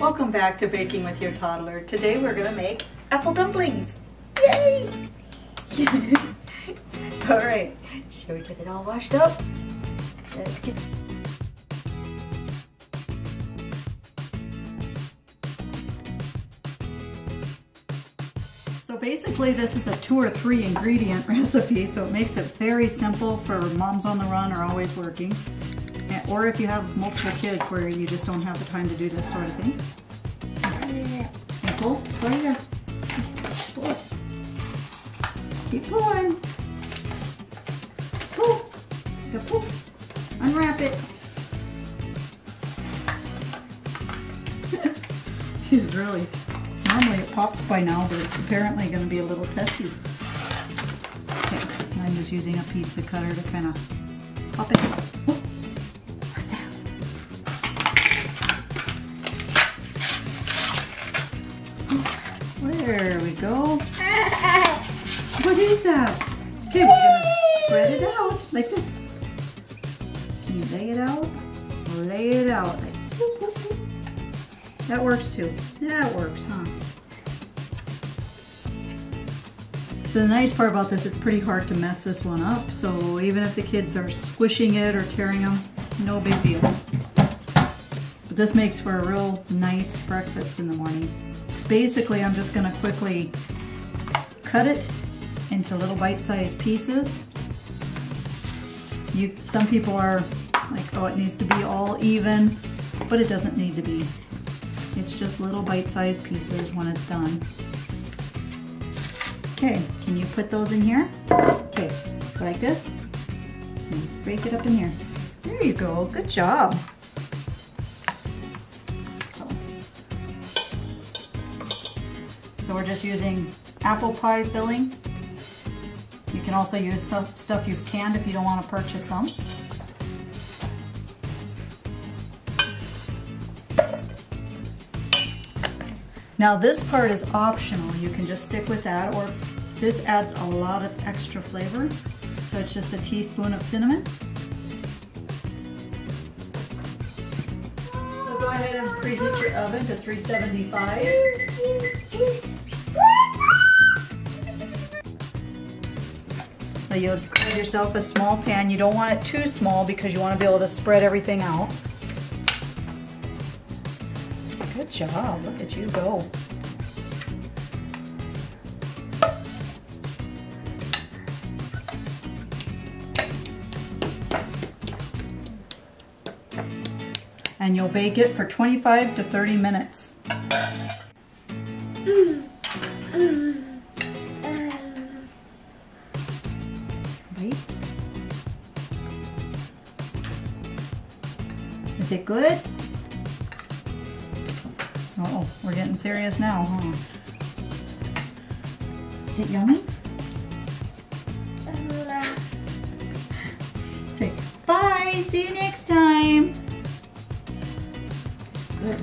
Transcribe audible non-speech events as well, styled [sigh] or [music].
Welcome back to Baking with Your Toddler. Today we're gonna make apple dumplings. Yay! [laughs] all right, shall we get it all washed up? Let's get So basically this is a two or three ingredient [laughs] recipe, so it makes it very simple for moms on the run or always working. Or if you have multiple kids where you just don't have the time to do this sort of thing. And pull, pull here. Pull it. Keep pulling. Pull. Go pull. Unwrap it. [laughs] He's really, normally it pops by now, but it's apparently going to be a little testy. Okay, I'm just using a pizza cutter to kind of pop it. We go. [laughs] What is that? Okay, we're gonna spread it out like this. Can you lay it out? Lay it out. That works too. That works, huh? So the nice part about this, it's pretty hard to mess this one up. So even if the kids are squishing it or tearing them, no big deal. But this makes for a real nice breakfast in the morning basically I'm just gonna quickly cut it into little bite-sized pieces. You, some people are like, oh, it needs to be all even, but it doesn't need to be. It's just little bite-sized pieces when it's done. Okay, can you put those in here? Okay, like this. Break it up in here. There you go, good job. So we're just using apple pie filling. You can also use stuff you've canned if you don't want to purchase some. Now this part is optional. You can just stick with that or this adds a lot of extra flavor. So it's just a teaspoon of cinnamon. So go ahead and preheat your oven to 375. So you'll grab yourself a small pan. You don't want it too small because you want to be able to spread everything out. Good job, look at you go. And you'll bake it for 25 to 30 minutes. [clears throat] Is it good? Oh, we're getting serious now, huh? Is it yummy? Say bye, see you next time. Good.